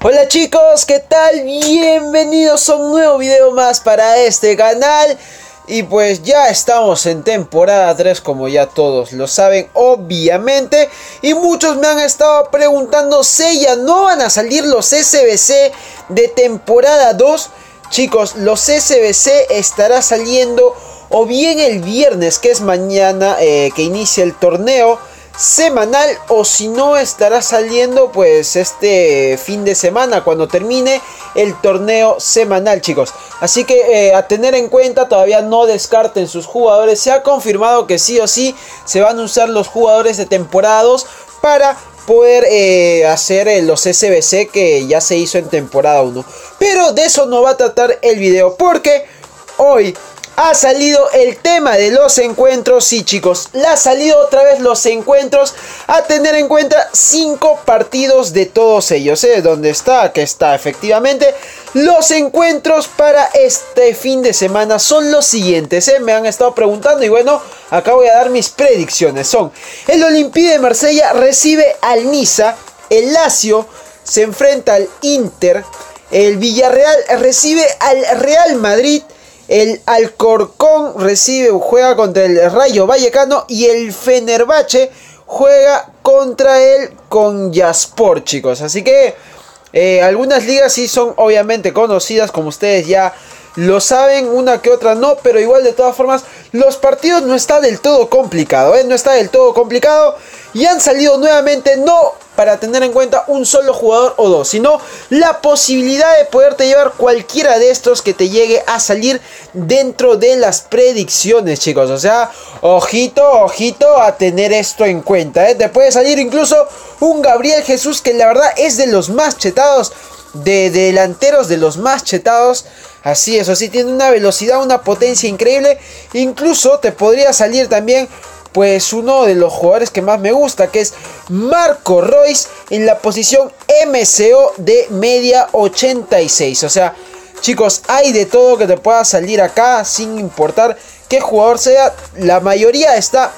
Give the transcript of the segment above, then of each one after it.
Hola chicos, ¿qué tal? Bienvenidos a un nuevo video más para este canal. Y pues ya estamos en temporada 3 como ya todos lo saben obviamente. Y muchos me han estado preguntando si ya no van a salir los SBC de temporada 2 Chicos, los SBC estará saliendo o bien el viernes que es mañana eh, que inicia el torneo semanal o si no estará saliendo pues este fin de semana cuando termine el torneo semanal chicos. Así que eh, a tener en cuenta todavía no descarten sus jugadores. Se ha confirmado que sí o sí se van a usar los jugadores de temporadas para poder eh, hacer eh, los SBC que ya se hizo en temporada 1 pero de eso no va a tratar el video porque hoy ha salido el tema de los encuentros. Sí, chicos, le ha salido otra vez los encuentros. A tener en cuenta cinco partidos de todos ellos. ¿eh? ¿Dónde está? Que está efectivamente. Los encuentros para este fin de semana son los siguientes. ¿eh? Me han estado preguntando y bueno, acá voy a dar mis predicciones. Son el Olympique de Marsella recibe al Niza. El Lazio se enfrenta al Inter. El Villarreal recibe al Real Madrid. El Alcorcón recibe, juega contra el Rayo Vallecano y el Fenerbahce juega contra el Conyaspor, chicos. Así que eh, algunas ligas sí son obviamente conocidas, como ustedes ya lo saben, una que otra no, pero igual de todas formas, los partidos no está del todo complicado, ¿eh? no está del todo complicado y han salido nuevamente no para tener en cuenta un solo jugador o dos, sino la posibilidad de poderte llevar cualquiera de estos que te llegue a salir dentro de las predicciones, chicos. O sea, ojito, ojito a tener esto en cuenta. ¿eh? Te puede salir incluso un Gabriel Jesús que la verdad es de los más chetados, de delanteros de los más chetados. Así es, así tiene una velocidad, una potencia increíble. Incluso te podría salir también pues uno de los jugadores que más me gusta, que es Marco Royce en la posición MCO de media 86. O sea, chicos, hay de todo que te pueda salir acá sin importar qué jugador sea. La mayoría está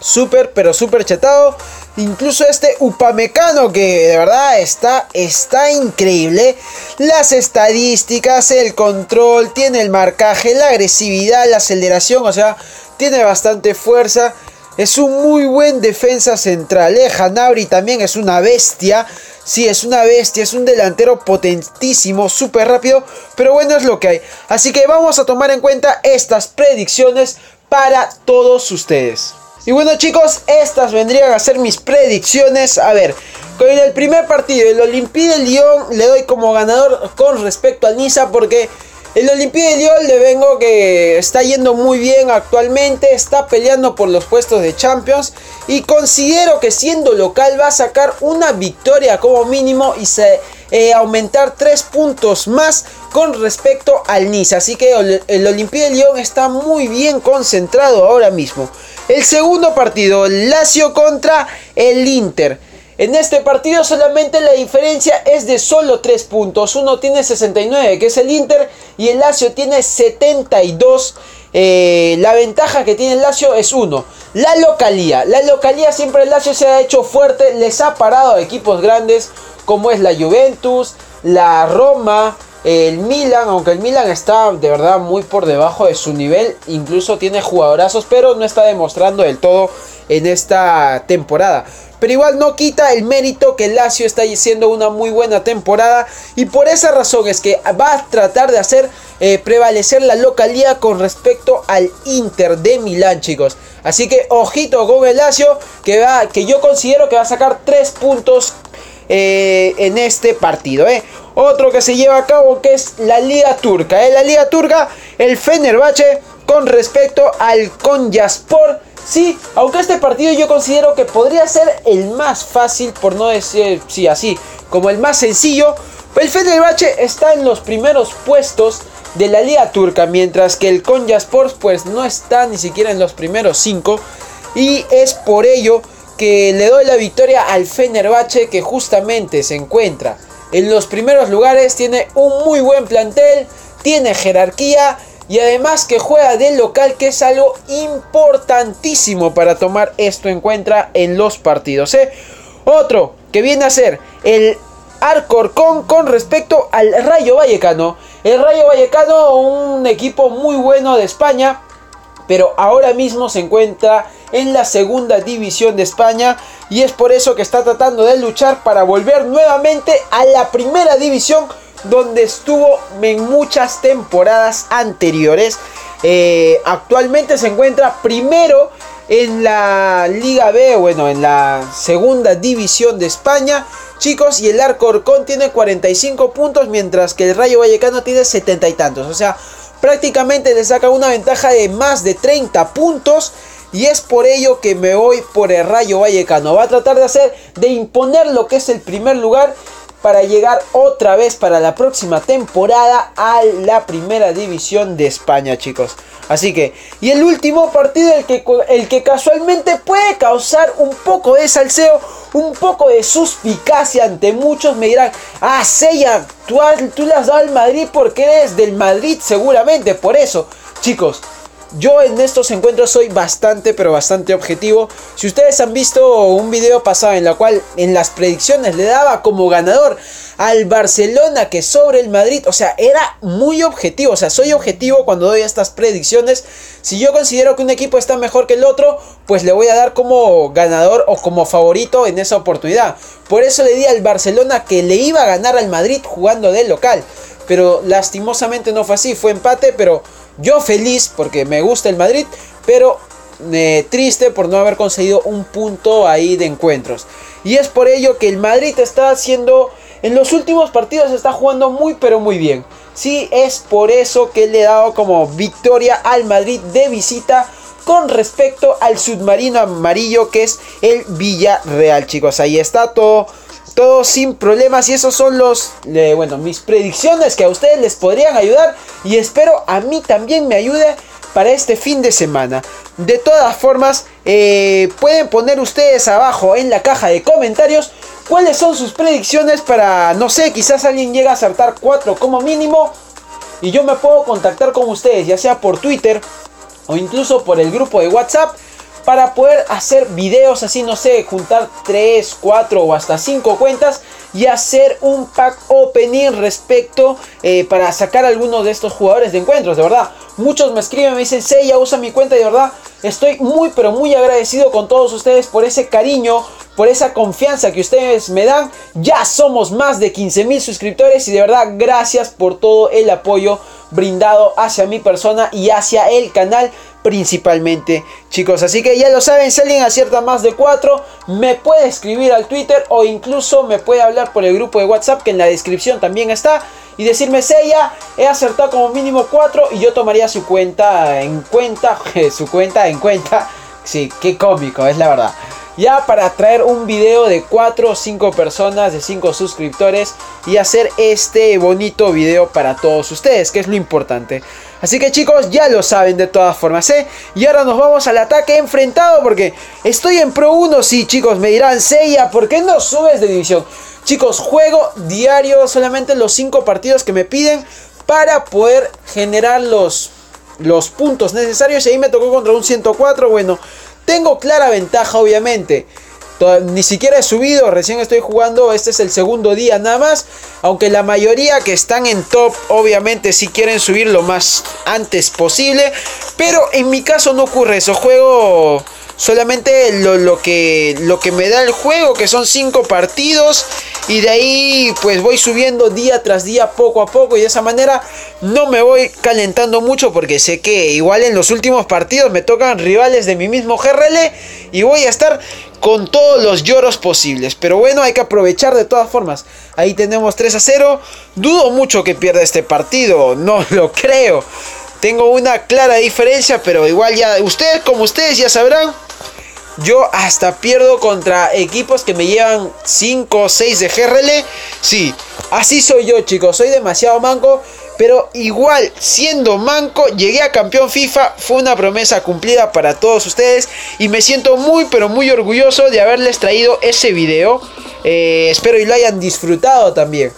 súper, pero súper chetado. Incluso este Upamecano que de verdad está, está increíble. Las estadísticas, el control, tiene el marcaje, la agresividad, la aceleración. O sea, tiene bastante fuerza. Es un muy buen defensa central. ¿eh? Hanabri también es una bestia. Sí, es una bestia, es un delantero potentísimo, súper rápido, pero bueno, es lo que hay. Así que vamos a tomar en cuenta estas predicciones para todos ustedes. Y bueno chicos, estas vendrían a ser mis predicciones. A ver, con el primer partido, el Olympique de Lyon, le doy como ganador con respecto al Niza porque el Olympique de Lyon le vengo que está yendo muy bien actualmente, está peleando por los puestos de Champions y considero que siendo local va a sacar una victoria como mínimo y se eh, aumentar 3 puntos más con respecto al Nice. Así que el, Olympique de Lyon está muy bien concentrado ahora mismo. El segundo partido, Lazio contra el Inter. En este partido solamente la diferencia es de solo 3 puntos. Uno tiene 69, que es el Inter, y el Lazio tiene 72. Eh, la ventaja que tiene el Lazio es 1. La localía. La localía siempre el Lazio se ha hecho fuerte. Les ha parado a equipos grandes como es la Juventus, la Roma, el Milan, aunque el Milan está de verdad muy por debajo de su nivel, incluso tiene jugadorazos, pero no está demostrando del todo en esta temporada. Pero igual no quita el mérito que el Lazio está haciendo una muy buena temporada. Y por esa razón es que va a tratar de hacer eh, prevalecer la localidad con respecto al Inter de Milán, chicos. Así que ojito con el Lazio, que, va, que yo considero que va a sacar 3 puntos eh, en este partido. Eh. Otro que se lleva a cabo que es la Liga Turca. La Liga Turca, el Fenerbahce con respecto al Konyaspor Sí, aunque este partido yo considero que podría ser el más fácil, por no decir sí, así, como el más sencillo. El Fenerbahce está en los primeros puestos de la liga turca, mientras que el Konyaspor pues no está ni siquiera en los primeros cinco. Y es por ello que le doy la victoria al Fenerbahce que justamente se encuentra en los primeros lugares, tiene un muy buen plantel, tiene jerarquía y además que juega de local, que es algo importantísimo para tomar esto en cuenta en los partidos. ¿eh? Otro que viene a ser el Arcorcón con respecto al Rayo Vallecano. El Rayo Vallecano, un equipo muy bueno de España, pero ahora mismo se encuentra en la segunda división de España y es por eso que está tratando de luchar para volver nuevamente a la primera división donde estuvo en muchas temporadas anteriores. Eh, actualmente se encuentra primero en la Liga B, bueno, en la segunda división de España. Chicos, y el Arcorcón tiene 45 puntos, mientras que el Rayo Vallecano tiene 70 y tantos. O sea, prácticamente le saca una ventaja de más de 30 puntos. Y es por ello que me voy por el Rayo Vallecano. Va a tratar de hacer, de imponer lo que es el primer lugar para llegar otra vez para la próxima temporada a la primera división de España, chicos. Así que, y el último partido, el que, el que casualmente puede causar un poco de salseo, un poco de suspicacia ante muchos, me dirán, ah, Sella, tú, tú le has dado al Madrid porque eres del Madrid seguramente, por eso, chicos. Yo en estos encuentros soy bastante, pero bastante objetivo. Si ustedes han visto un video pasado en la cual en las predicciones le daba como ganador al Barcelona que sobre el Madrid, o sea, era muy objetivo. O sea, soy objetivo cuando doy estas predicciones. Si yo considero que un equipo está mejor que el otro, pues le voy a dar como ganador o como favorito en esa oportunidad. Por eso le di al Barcelona que le iba a ganar al Madrid jugando de local. Pero lastimosamente no fue así, fue empate, pero yo feliz porque me gusta el Madrid, pero eh, triste por no haber conseguido un punto ahí de encuentros. Y es por ello que el Madrid está haciendo, en los últimos partidos está jugando muy pero muy bien. Sí, es por eso que le he dado como victoria al Madrid de visita con respecto al submarino amarillo que es el Villarreal, chicos. Ahí está todo todo sin problemas y esos son los, bueno, mis predicciones que a ustedes les podrían ayudar y espero a mí también me ayude para este fin de semana. De todas formas, eh, pueden poner ustedes abajo en la caja de comentarios cuáles son sus predicciones para, no sé, quizás alguien llega a acertar 4 como mínimo y yo me puedo contactar con ustedes, ya sea por Twitter o incluso por el grupo de WhatsApp para poder hacer videos así, no sé, juntar 3, 4 o hasta 5 cuentas y hacer un pack opening respecto eh, para sacar algunos de estos jugadores de encuentros, de verdad. Muchos me escriben, me dicen, ya usa mi cuenta, de verdad, estoy muy pero muy agradecido con todos ustedes por ese cariño, por esa confianza que ustedes me dan. Ya somos más de 15 mil suscriptores y de verdad gracias por todo el apoyo brindado hacia mi persona y hacia el canal principalmente chicos. Así que ya lo saben si alguien acierta más de 4 me puede escribir al twitter o incluso me puede hablar por el grupo de whatsapp que en la descripción también está y decirme Sella he acertado como mínimo 4 y yo tomaría su cuenta en cuenta su cuenta en cuenta sí qué cómico es la verdad ya para traer un video de 4 o 5 personas, de 5 suscriptores y hacer este bonito video para todos ustedes, que es lo importante. Así que chicos, ya lo saben de todas formas, ¿eh? Y ahora nos vamos al ataque enfrentado porque estoy en Pro 1, sí chicos, me dirán, Seiya, ¿por qué no subes de división? Chicos, juego diario, solamente los 5 partidos que me piden para poder generar los, los puntos necesarios. Y ahí me tocó contra un 104, bueno, tengo clara ventaja obviamente ni siquiera he subido, recién estoy jugando, este es el segundo día nada más. Aunque la mayoría que están en top, obviamente si quieren subir lo más antes posible. Pero en mi caso no ocurre eso, juego solamente lo, que, lo que me da el juego, que son 5 partidos. Y de ahí pues voy subiendo día tras día poco a poco. Y de esa manera no me voy calentando mucho porque sé que igual en los últimos partidos me tocan rivales de mi mismo GRL. Y voy a estar con todos los lloros posibles. Pero bueno, hay que aprovechar de todas formas. Ahí tenemos 3 a 0. Dudo mucho que pierda este partido. No lo creo. Tengo una clara diferencia, pero igual ya ustedes como ustedes ya sabrán. Yo hasta pierdo contra equipos que me llevan 5 o 6 de GRL. Sí, así soy yo chicos. Soy demasiado manco. Pero igual, siendo manco, llegué a campeón FIFA. Fue una promesa cumplida para todos ustedes. Y me siento muy, pero muy orgulloso de haberles traído ese video. Eh, espero y lo hayan disfrutado también.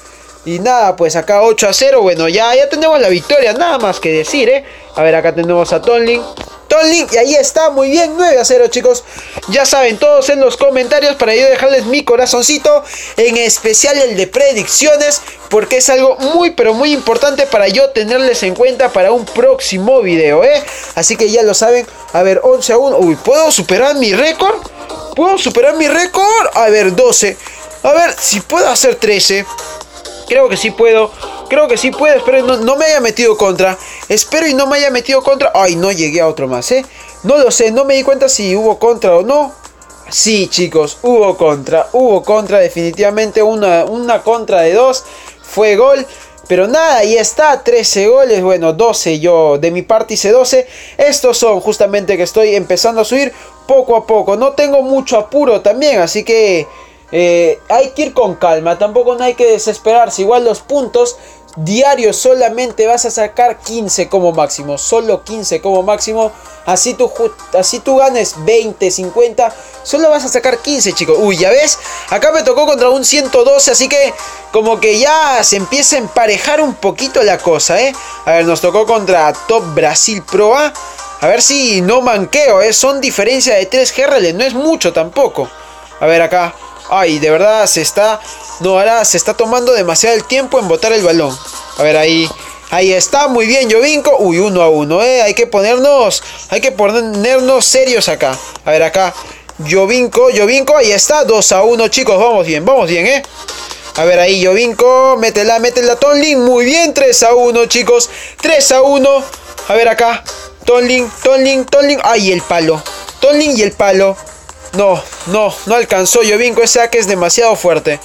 Y nada, pues acá 8 a 0. Bueno, ya, ya tenemos la victoria. Nada más que decir, ¿eh? A ver, acá tenemos a Tonlin. Tonlin. Y ahí está, muy bien, 9 a 0 chicos. Ya saben todos en los comentarios para yo dejarles mi corazoncito. En especial el de predicciones. Porque es algo muy pero muy importante para yo tenerles en cuenta para un próximo video. ¿eh? Así que ya lo saben. A ver, 11 a 1. Uy, ¿puedo superar mi récord? ¿Puedo superar mi récord? A ver, 12. A ver, si puedo hacer 13. Creo que sí puedo. Creo que sí puedo. Espero no, no me haya metido contra. Espero y no me haya metido contra. Ay, no llegué a otro más, ¿eh? No lo sé. No me di cuenta si hubo contra o no. Sí, chicos. Hubo contra. Hubo contra. Definitivamente una, una contra de dos. Fue gol. Pero nada, ahí está, 13 goles, bueno, 12 yo de mi parte hice 12. Estos son justamente que estoy empezando a subir poco a poco. No tengo mucho apuro también, así que eh, hay que ir con calma, tampoco no hay que desesperarse. Igual los puntos diarios solamente vas a sacar 15 como máximo, solo 15 como máximo. Así tú, así tú ganes 20, 50, solo vas a sacar 15 chicos. Uy, ya ves, acá me tocó contra un 112, así que como que ya se empieza a emparejar un poquito la cosa, ¿eh? A ver, nos tocó contra Top Brasil Pro A. A ver si no manqueo, ¿eh? Son diferencia de 3 GRL, no es mucho tampoco. A ver acá. Ay, de verdad se está. No, ahora se está tomando demasiado el tiempo en botar el balón. A ver ahí. Ahí está, muy bien, Jovinko. Uy, uno a uno, eh. Hay que ponernos. Hay que ponernos serios acá. A ver acá. Jovinko, Jovinko, ahí está. 2 a 1, chicos. Vamos bien, vamos bien, eh. A ver ahí, Jovinko. Métela, métela, Tonlin. Muy bien, 3 a 1, chicos. 3 a 1. A ver acá. Tonlin, Tonlin, Tonlin. Ay, el palo. Tonlin y el palo. No, no, no alcanzó Jovinko. Ese que es demasiado fuerte.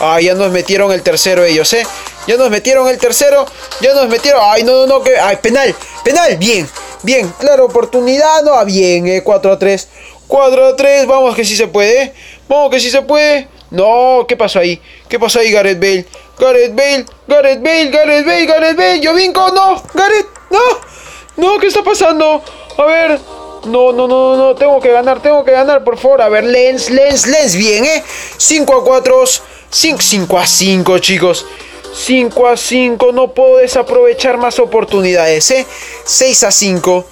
Ah, ya nos metieron el tercero ellos, ¿eh? Ya nos metieron el tercero. Ya nos metieron. Ay, no, no, no. Que... Ay, penal. Penal. Bien. Bien. Claro, oportunidad. No, bien. Eh, 4 a 3. 4 a 3. Vamos que sí se puede. Vamos que sí se puede. No, ¿qué pasó ahí? ¿Qué pasó ahí, Gareth Bale? Gareth Bale. Gareth Bale. Gareth Bale. Gareth Bale. Jovinko. No. Gareth. No. No, ¿qué está pasando? A ver. No, no, no, no, tengo que ganar, tengo que ganar, por favor. A ver, Lens, Lens, Lens, bien, ¿eh? 5 a 4, 5, a 5, chicos. 5 a 5, no puedo desaprovechar más oportunidades, ¿eh? 6 a 5,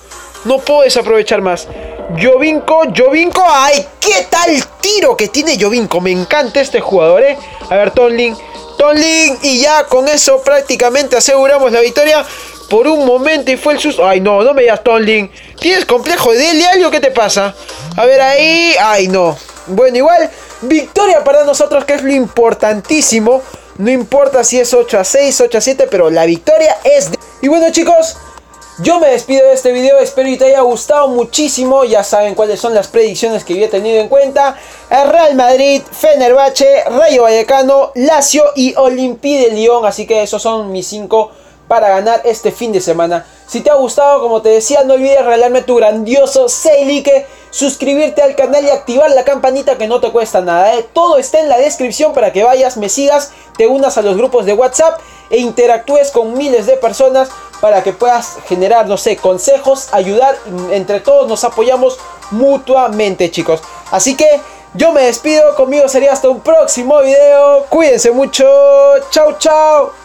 no puedo desaprovechar más. Jovinko, Jovinko, ay, ¿qué tal tiro que tiene Jovinko? Me encanta este jugador, ¿eh? A ver, Tonlin, Tonlin, y ya con eso prácticamente aseguramos la victoria por un momento y fue el susto. Ay, no, no me digas Tonlin. ¿Tienes complejo de Delio? ¿Qué te pasa? A ver ahí. Ay, no. Bueno, igual, victoria para nosotros, que es lo importantísimo. No importa si es 8 a 6, 8 a 7, pero la victoria es... De... Y bueno, chicos, yo me despido de este video, espero que te haya gustado muchísimo, ya saben cuáles son las predicciones que yo he tenido en cuenta. El Real Madrid, Fenerbahce, Rayo Vallecano, Lazio y Olympique de Lyon, así que esos son mis 5 para ganar este fin de semana. Si te ha gustado, como te decía, no olvides regalarme tu grandioso Seilike, suscribirte al canal y activar la campanita que no te cuesta nada. ¿eh? Todo está en la descripción para que vayas, me sigas, te unas a los grupos de WhatsApp e interactúes con miles de personas para que puedas generar, no sé, consejos, ayudar. Entre todos nos apoyamos mutuamente, chicos. Así que yo me despido, conmigo sería hasta un próximo video. Cuídense mucho. Chao, chao.